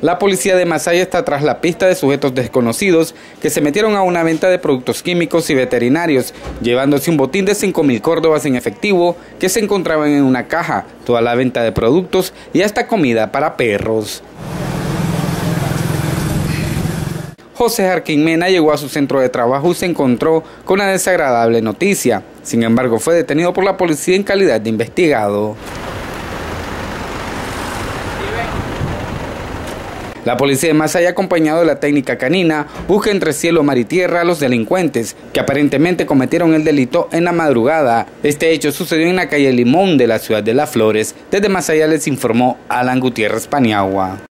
La policía de Masaya está tras la pista de sujetos desconocidos que se metieron a una venta de productos químicos y veterinarios, llevándose un botín de 5 mil córdobas en efectivo que se encontraban en una caja, toda la venta de productos y hasta comida para perros. José Jarquín Mena llegó a su centro de trabajo y se encontró con una desagradable noticia. Sin embargo, fue detenido por la policía en calidad de investigado. La policía de Masaya, acompañado de la técnica canina, busca entre cielo, mar y tierra a los delincuentes que aparentemente cometieron el delito en la madrugada. Este hecho sucedió en la calle Limón de la ciudad de Las Flores. Desde Masaya les informó Alan Gutiérrez Paniagua.